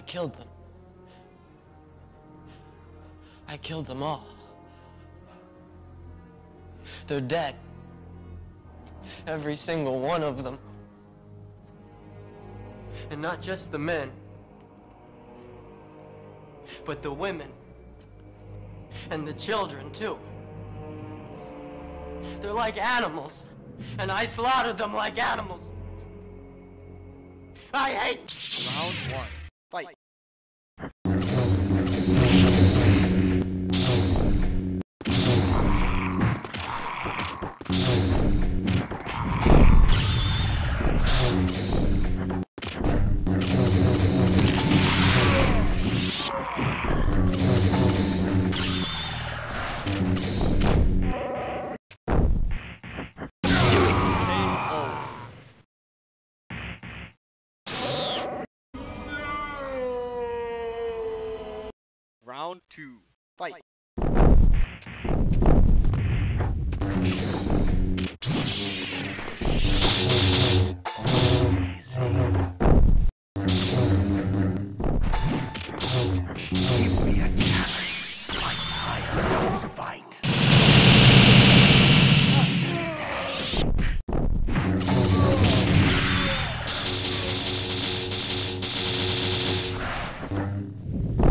I killed them. I killed them all. They're dead. Every single one of them. And not just the men, but the women. And the children, too. They're like animals, and I slaughtered them like animals. I hate. Round one. Fight. Round two. Fight. Thank